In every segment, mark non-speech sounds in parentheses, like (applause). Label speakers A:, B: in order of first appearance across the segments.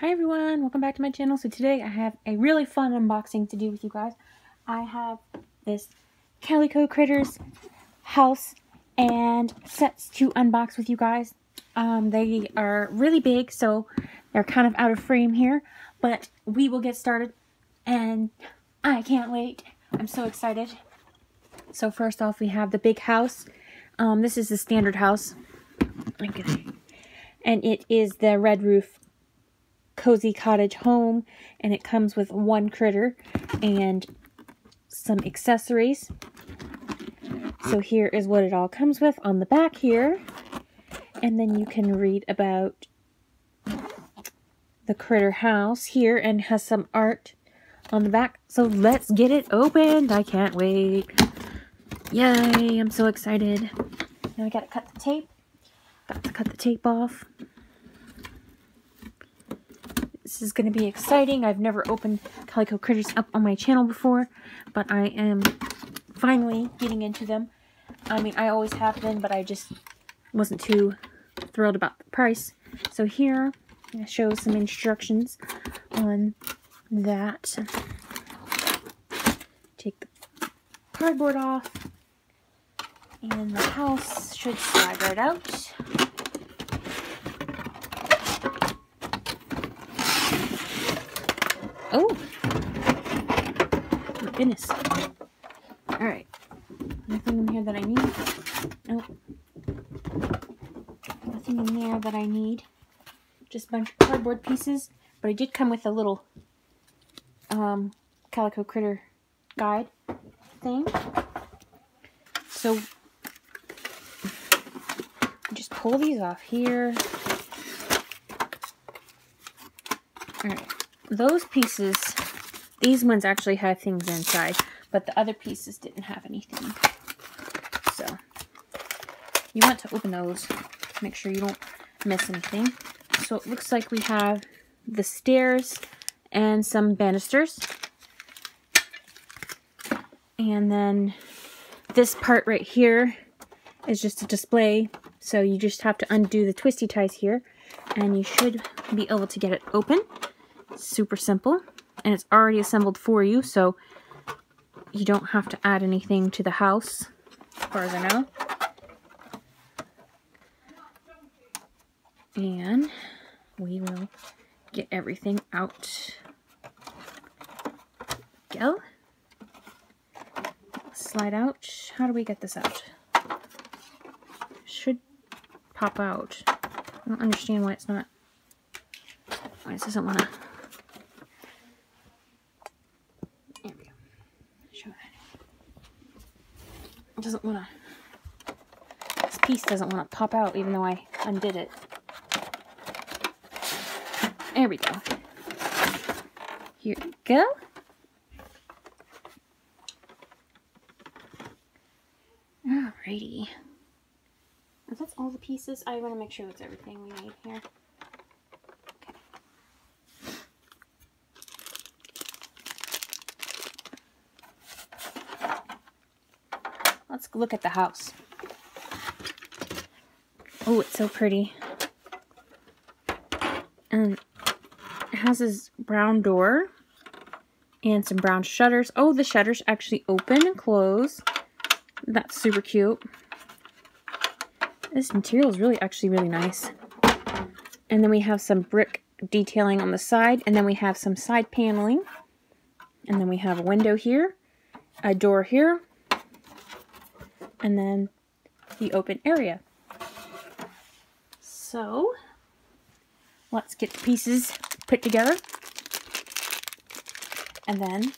A: Hi everyone, welcome back to my channel. So today I have a really fun unboxing to do with you guys. I have this Calico Critters house and sets to unbox with you guys. Um, they are really big, so they're kind of out of frame here, but we will get started and I can't wait. I'm so excited. So first off, we have the big house. Um, this is the standard house. And it is the red roof cozy cottage home and it comes with one critter and some accessories. So here is what it all comes with on the back here. And then you can read about the critter house here and has some art on the back. So let's get it opened. I can't wait. Yay, I'm so excited. Now I gotta cut the tape. Got to cut the tape off. This is going to be exciting. I've never opened Calico Critters up on my channel before, but I am finally getting into them. I mean, I always have been, but I just wasn't too thrilled about the price. So here, I show some instructions on that. Take the cardboard off, and the house should slide right out. Oh! My goodness. Alright. Nothing in here that I need. Nope. Nothing in there that I need. Just a bunch of cardboard pieces. But I did come with a little um, calico critter guide thing. So, just pull these off here. Alright those pieces, these ones actually have things inside, but the other pieces didn't have anything. So, you want to open those, make sure you don't miss anything. So it looks like we have the stairs and some banisters. And then this part right here is just a display. So you just have to undo the twisty ties here and you should be able to get it open super simple and it's already assembled for you so you don't have to add anything to the house as far as I know. And we will get everything out. Go. Slide out. How do we get this out? Should pop out. I don't understand why it's not. Why it doesn't want to Doesn't want to, this piece doesn't want to pop out even though I undid it. There we go. Here we go. Alrighty. If that's all the pieces, I want to make sure that's everything we need here. Look at the house. Oh, it's so pretty. And it has this brown door and some brown shutters. Oh, the shutters actually open and close. That's super cute. This material is really actually really nice. And then we have some brick detailing on the side. And then we have some side paneling. And then we have a window here. A door here and then the open area. So, let's get the pieces put together. And then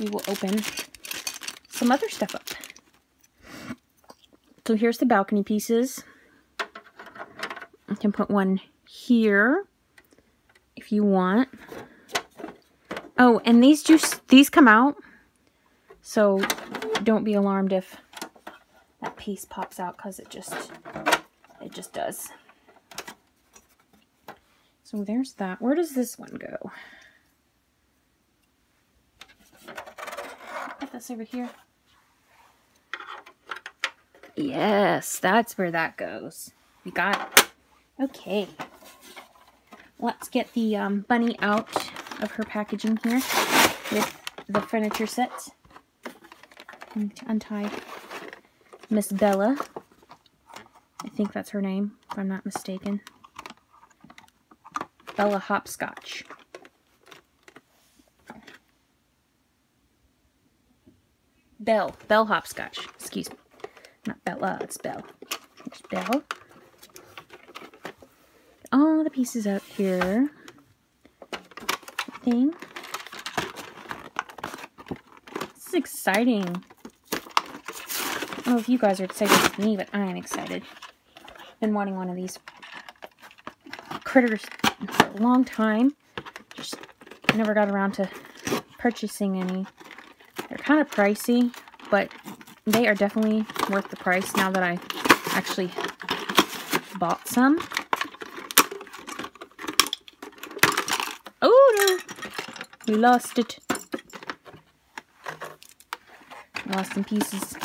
A: we will open some other stuff up. So here's the balcony pieces. I can put one here if you want. Oh, and these just these come out so don't be alarmed if that piece pops out because it just, it just does. So there's that. Where does this one go? Put this over here. Yes, that's where that goes. We got it. Okay. let's get the um, bunny out of her packaging here with the furniture set. Untie Miss Bella. I think that's her name, if I'm not mistaken. Bella Hopscotch. Bell. Bell Hopscotch. Excuse me. Not Bella, it's Bell. Belle. All the pieces out here. Thing. This is exciting. I don't know if you guys are excited with me, but I am excited. Been wanting one of these critters for a long time. Just never got around to purchasing any. They're kind of pricey, but they are definitely worth the price now that I actually bought some. Oh no! We lost it. Lost some pieces.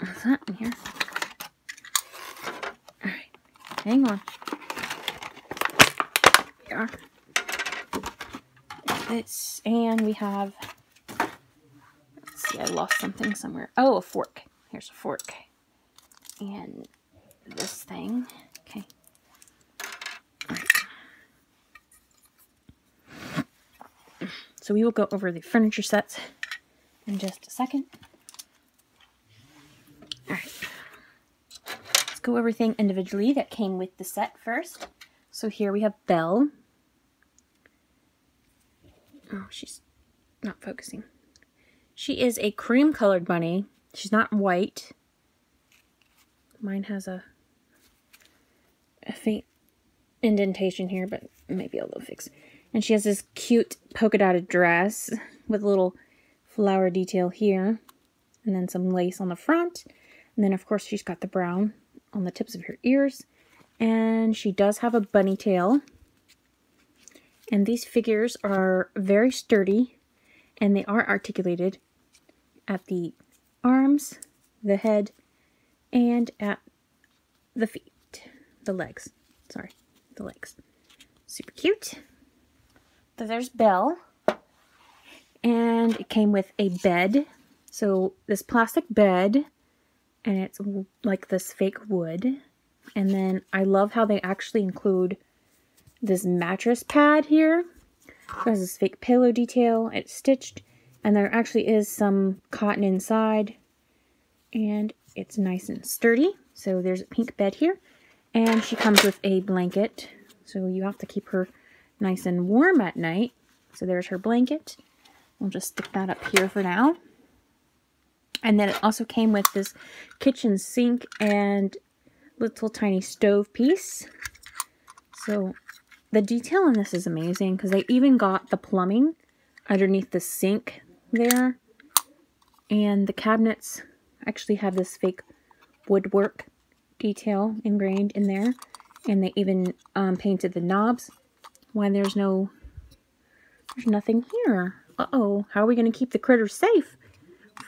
A: What's that in here? Alright, hang on. Here. It's, and we have, let's see, I lost something somewhere. Oh, a fork. Here's a fork. And this thing. Okay. So we will go over the furniture sets in just a second. Go everything individually that came with the set first. So here we have Belle. Oh, she's not focusing. She is a cream colored bunny. She's not white. Mine has a, a faint indentation here, but maybe little fix. And she has this cute polka dotted dress with a little flower detail here. And then some lace on the front. And then, of course, she's got the brown on the tips of her ears. And she does have a bunny tail. And these figures are very sturdy and they are articulated at the arms, the head, and at the feet, the legs. Sorry, the legs. Super cute. So there's Belle. And it came with a bed. So this plastic bed, and it's like this fake wood. And then I love how they actually include this mattress pad here. Has this fake pillow detail. It's stitched. And there actually is some cotton inside. And it's nice and sturdy. So there's a pink bed here. And she comes with a blanket. So you have to keep her nice and warm at night. So there's her blanket. We'll just stick that up here for now. And then it also came with this kitchen sink and little tiny stove piece. So the detail on this is amazing because they even got the plumbing underneath the sink there. And the cabinets actually have this fake woodwork detail ingrained in there. And they even um, painted the knobs. Why there's no, there's nothing here. Uh-oh, how are we going to keep the critters safe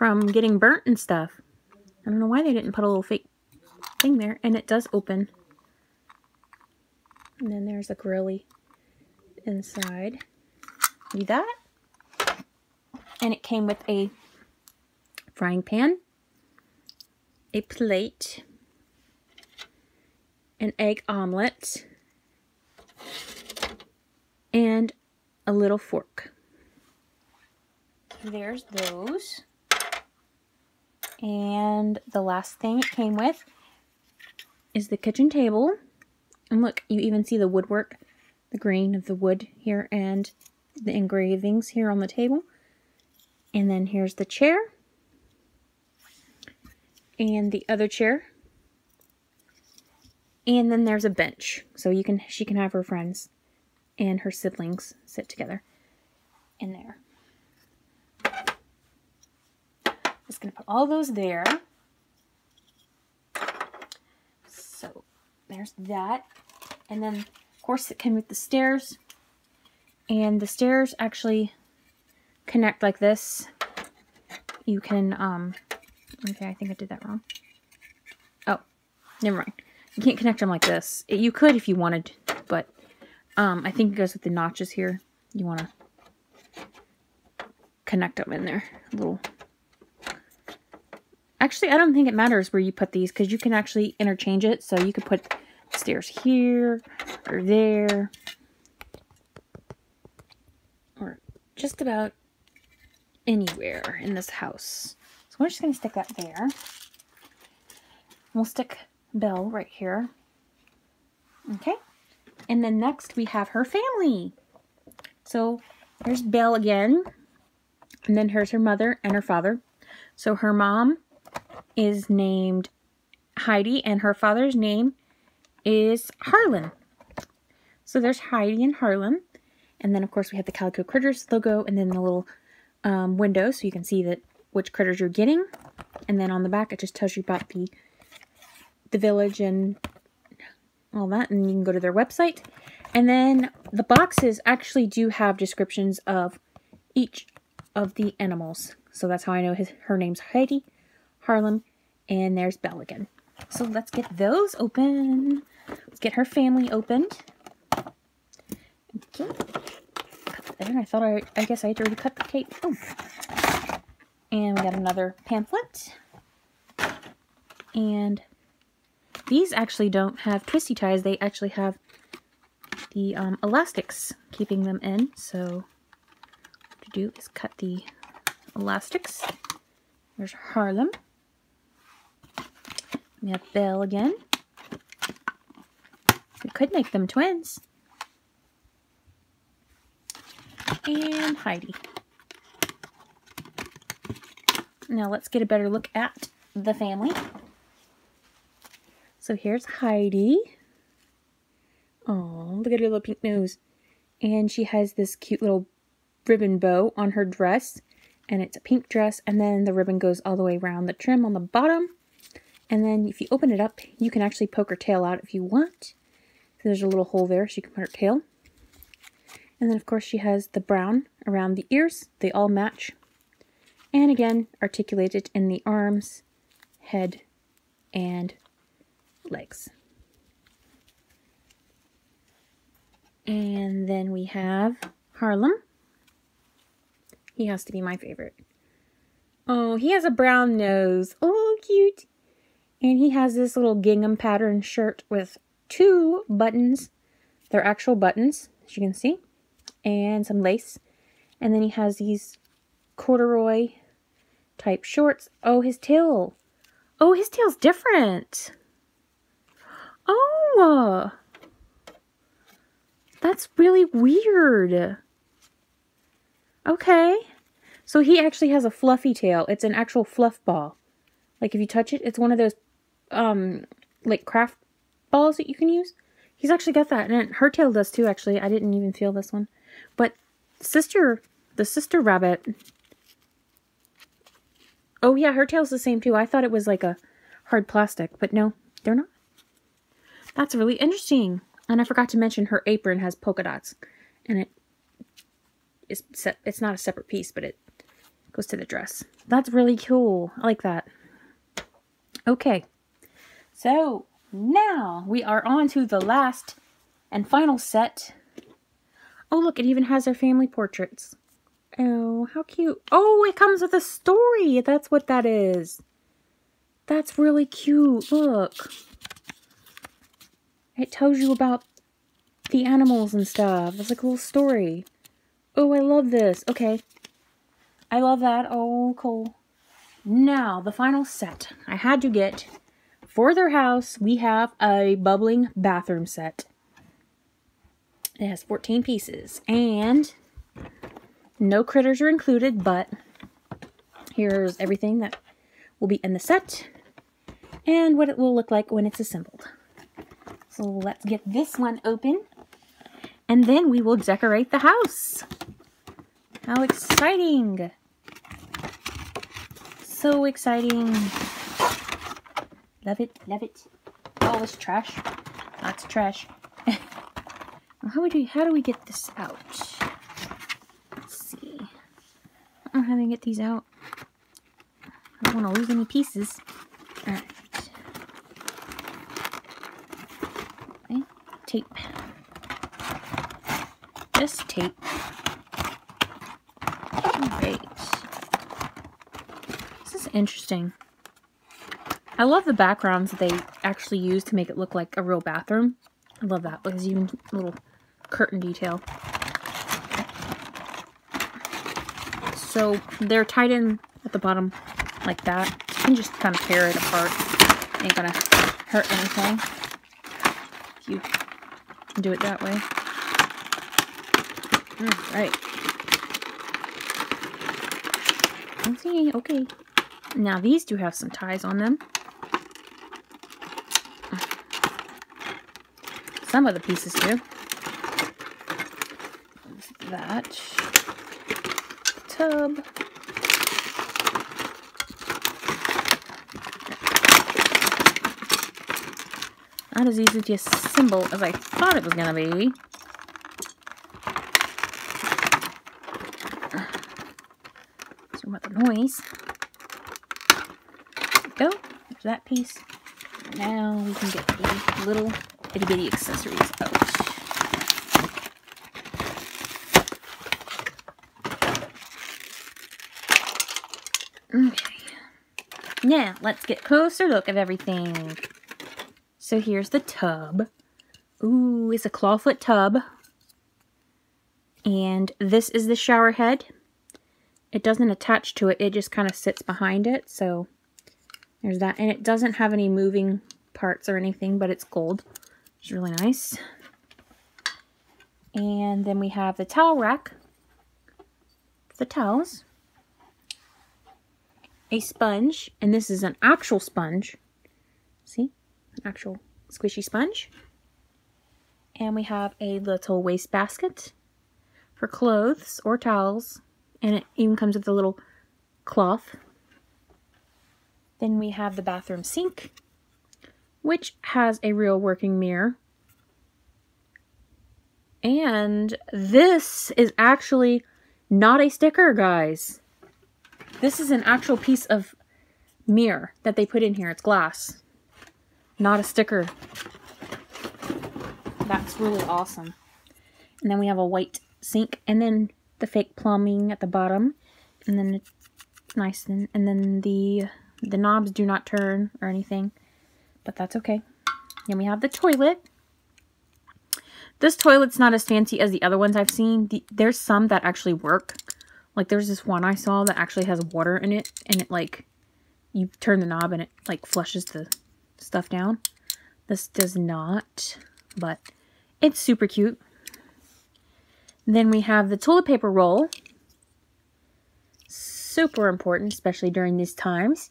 A: from getting burnt and stuff? I don't know why they didn't put a little fake thing there. And it does open. And then there's a grilly inside. See that? And it came with a frying pan, a plate, an egg omelet, and a little fork. There's those. And the last thing it came with is the kitchen table. And look, you even see the woodwork, the grain of the wood here and the engravings here on the table. And then here's the chair. And the other chair. And then there's a bench. So you can she can have her friends and her siblings sit together in there. Just gonna put all those there. So there's that. And then, of course, it came with the stairs. And the stairs actually connect like this. You can um, Okay, I think I did that wrong. Oh, never mind. You can't connect them like this. You could if you wanted, but um, I think it goes with the notches here. You want to connect them in there a little. Actually, I don't think it matters where you put these because you can actually interchange it. So you could put stairs here or there or just about anywhere in this house. So we're just going to stick that there. We'll stick Belle right here. Okay. And then next we have her family. So there's Belle again. And then here's her mother and her father. So her mom is named Heidi and her father's name is Harlan. So there's Heidi and Harlan. And then of course we have the Calico Critters logo and then the little um, window so you can see that which critters you're getting. And then on the back it just tells you about the the village and all that and you can go to their website. And then the boxes actually do have descriptions of each of the animals. So that's how I know his her name's Heidi, Harlan, and there's Belle again. So let's get those open. Let's get her family opened. Okay. There. I thought I, I guess I had already cut the tape. Oh. And we got another pamphlet. And these actually don't have twisty ties. They actually have the um, elastics keeping them in. So to do is cut the elastics. There's Harlan. We have Belle again. We could make them twins. And Heidi. Now let's get a better look at the family. So here's Heidi. Oh, look at her little pink nose. And she has this cute little ribbon bow on her dress. And it's a pink dress. And then the ribbon goes all the way around the trim on the bottom. And then if you open it up, you can actually poke her tail out if you want. So there's a little hole there so you can put her tail. And then of course she has the brown around the ears. They all match. And again, articulated in the arms, head, and legs. And then we have Harlan. He has to be my favorite. Oh, he has a brown nose. Oh, cute. And he has this little gingham pattern shirt with two buttons. They're actual buttons, as you can see. And some lace. And then he has these corduroy type shorts. Oh, his tail. Oh, his tail's different. Oh. That's really weird. Okay. So he actually has a fluffy tail. It's an actual fluff ball. Like if you touch it, it's one of those um like craft balls that you can use. He's actually got that, and her tail does too. Actually, I didn't even feel this one, but sister, the sister rabbit. Oh yeah, her tail's the same too. I thought it was like a hard plastic, but no, they're not. That's really interesting. And I forgot to mention her apron has polka dots, and it is set. It's not a separate piece, but it goes to the dress. That's really cool. I like that. Okay. So now we are on to the last and final set. Oh, look, it even has their family portraits. Oh, how cute. Oh, it comes with a story. That's what that is. That's really cute. Look. It tells you about the animals and stuff. It's like a little story. Oh, I love this. Okay. I love that. Oh, cool. Now, the final set. I had to get for their house, we have a bubbling bathroom set. It has 14 pieces and no critters are included, but here's everything that will be in the set and what it will look like when it's assembled. So let's get this one open and then we will decorate the house. How exciting! So exciting. Love it, love it. All this trash. Lots of trash. (laughs) how, do we, how do we get this out? Let's see. I don't know how to get these out. I don't want to lose any pieces. Alright. Okay. Eh, tape. This tape. Alright. This is interesting. I love the backgrounds that they actually use to make it look like a real bathroom. I love that. There's even little curtain detail. So they're tied in at the bottom like that. You can just kind of tear it apart. Ain't gonna hurt anything if you do it that way. Alright. Okay, okay. Now these do have some ties on them. Some of the pieces do. That. Tub. Not as easy to assemble as I thought it was going to be. So about the noise. There we go. There's that piece. Now we can get the little itty bitty accessories out. Okay. Now, let's get closer look of everything. So here's the tub. Ooh, it's a clawfoot tub. And this is the shower head. It doesn't attach to it, it just kind of sits behind it. So there's that. And it doesn't have any moving parts or anything, but it's gold. It's really nice. And then we have the towel rack. The towels. A sponge, and this is an actual sponge. See? An actual squishy sponge. And we have a little waste basket for clothes or towels. And it even comes with a little cloth. Then we have the bathroom sink which has a real working mirror. And this is actually not a sticker, guys. This is an actual piece of mirror that they put in here. It's glass, not a sticker. That's really awesome. And then we have a white sink and then the fake plumbing at the bottom. And then nice and, and then the the knobs do not turn or anything but that's okay. Then we have the toilet. This toilet's not as fancy as the other ones I've seen. The, there's some that actually work. Like there's this one I saw that actually has water in it and it like you turn the knob and it like flushes the stuff down. This does not, but it's super cute. Then we have the toilet paper roll. Super important, especially during these times.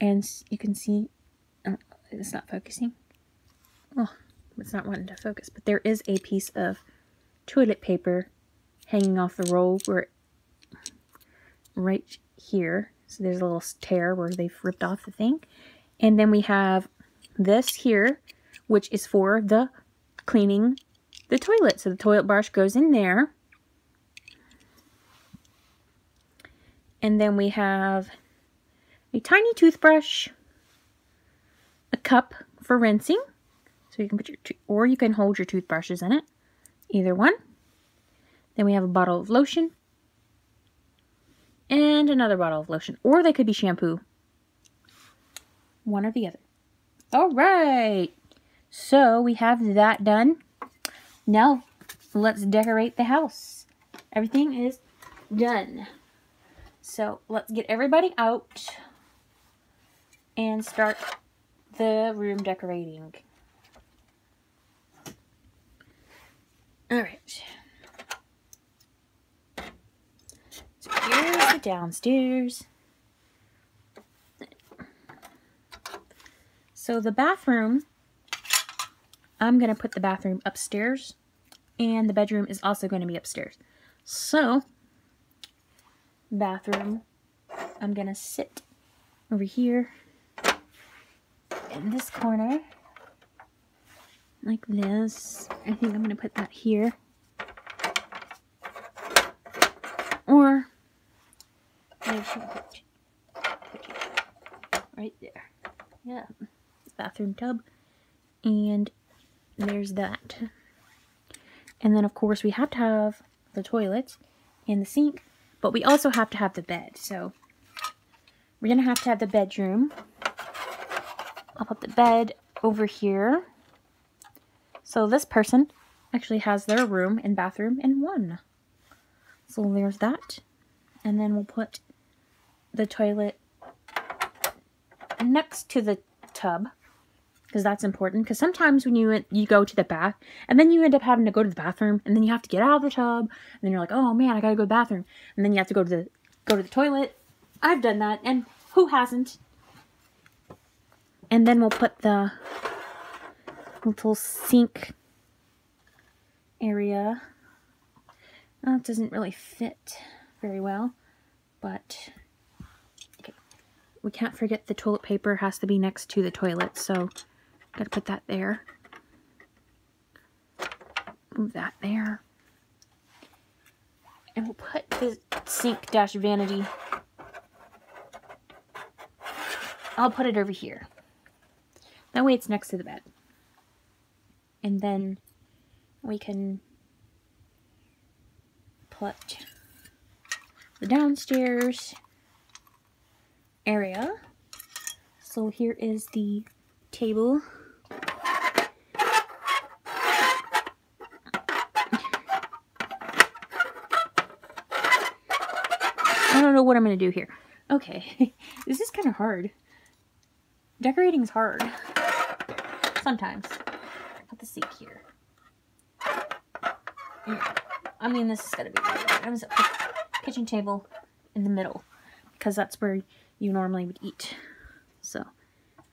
A: And you can see it's not focusing. Oh, it's not wanting to focus. But there is a piece of toilet paper hanging off the roll where right here. So there's a little tear where they've ripped off the thing. And then we have this here, which is for the cleaning the toilet. So the toilet brush goes in there. And then we have a tiny toothbrush cup for rinsing. So you can put your, or you can hold your toothbrushes in it. Either one. Then we have a bottle of lotion. And another bottle of lotion. Or they could be shampoo. One or the other. Alright. So we have that done. Now let's decorate the house. Everything is done. So let's get everybody out and start the room decorating. Alright. So here's the downstairs. So the bathroom, I'm going to put the bathroom upstairs. And the bedroom is also going to be upstairs. So, bathroom, I'm going to sit over here in this corner like this. I think I'm going to put that here. Or right there. Yeah, bathroom tub. And there's that. And then, of course, we have to have the toilet and the sink, but we also have to have the bed. So we're going to have to have the bedroom. I'll put the bed over here. So this person actually has their room and bathroom in one. So there's that. And then we'll put the toilet next to the tub because that's important because sometimes when you you go to the bath and then you end up having to go to the bathroom and then you have to get out of the tub and then you're like oh man i gotta go to the bathroom and then you have to go to the go to the toilet i've done that and who hasn't and then we'll put the little sink area that doesn't really fit very well but okay. we can't forget the toilet paper has to be next to the toilet so Gotta put that there. Move that there. And we'll put the sink dash vanity. I'll put it over here. Oh, that way it's next to the bed. And then we can put the downstairs area. So here is the table I don't know what I'm going to do here. Okay, (laughs) this is kind of hard. Decorating is hard. Sometimes. Put the seat here. Yeah. I mean, this is going to be. I'm to put kitchen table in the middle because that's where you normally would eat. So,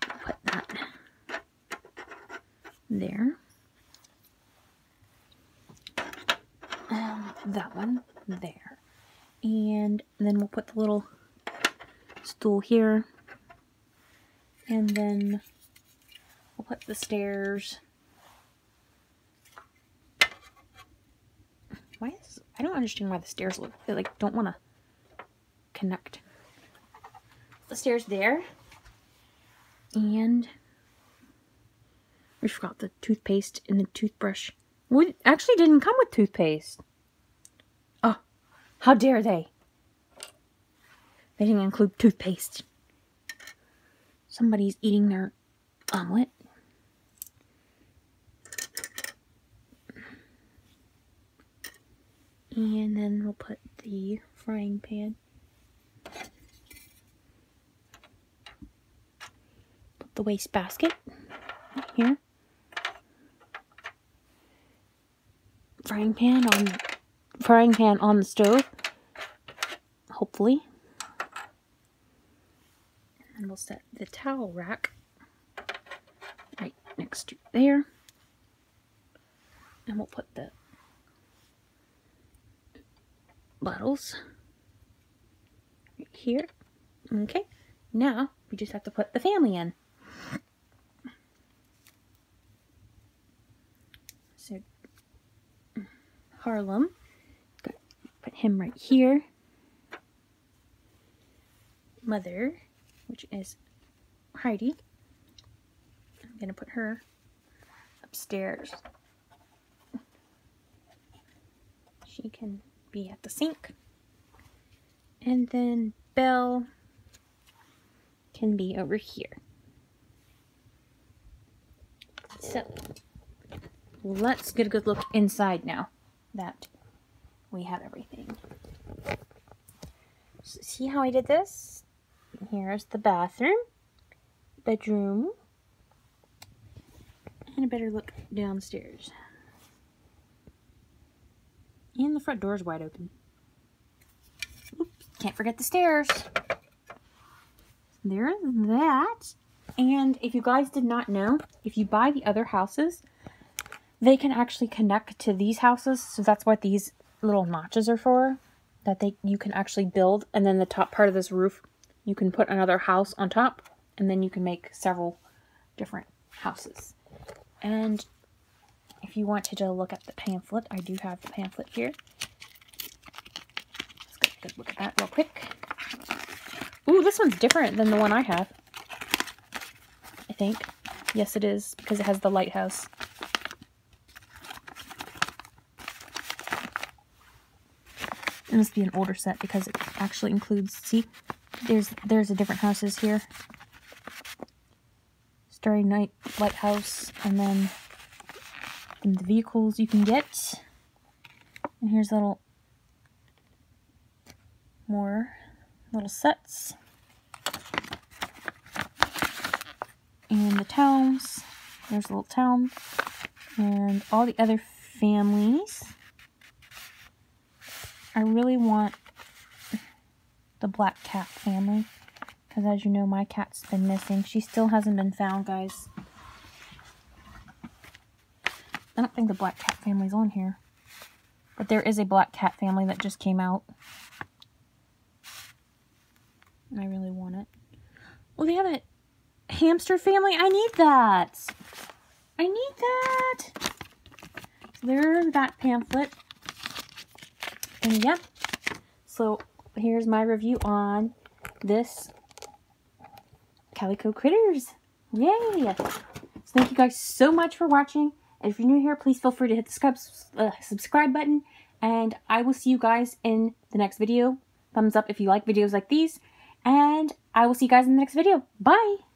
A: put that there. Um, that one there. And then we'll put the little stool here. And then we'll the stairs. Why is, I don't understand why the stairs look, they like don't want to connect. The stairs there. And we forgot the toothpaste and the toothbrush. We actually didn't come with toothpaste. Oh, how dare they? They didn't include toothpaste. Somebody's eating their omelet. And then we'll put the frying pan. Put the waste basket right here. Frying pan on frying pan on the stove. Hopefully. And we'll set the towel rack right next to there. And we'll put the bottles right here. Okay. Now we just have to put the family in. So Harlan put him right here. Mother, which is Heidi. I'm to put her upstairs. She can be at the sink. And then Belle can be over here. So, let's get a good look inside now that we have everything. So see how I did this? Here's the bathroom, bedroom, and a better look downstairs. And the front door is wide open. Oops, can't forget the stairs. There's that. And if you guys did not know, if you buy the other houses, they can actually connect to these houses. So that's what these little notches are for that they you can actually build and then the top part of this roof you can put another house on top and then you can make several different houses and if you wanted to look at the pamphlet I do have the pamphlet here let's get a good look at that real quick Ooh, this one's different than the one I have I think. Yes, it is, because it has the lighthouse. It must be an older set because it actually includes, see, there's there's a different houses here. Starry Night Lighthouse, and then the vehicles you can get. And here's a little more little sets. And the towns. There's a little town. And all the other families. I really want the black cat family. Because as you know, my cat's been missing. She still hasn't been found, guys. I don't think the black cat family's on here. But there is a black cat family that just came out. And I really want it. Oh, they have a hamster family. I need that. I need that. So there's that pamphlet. And yeah. So here's my review on this Calico Critters. Yay! So thank you guys so much for watching. And if you're new here, please feel free to hit the uh, subscribe button. And I will see you guys in the next video. Thumbs up if you like videos like these. And I will see you guys in the next video. Bye!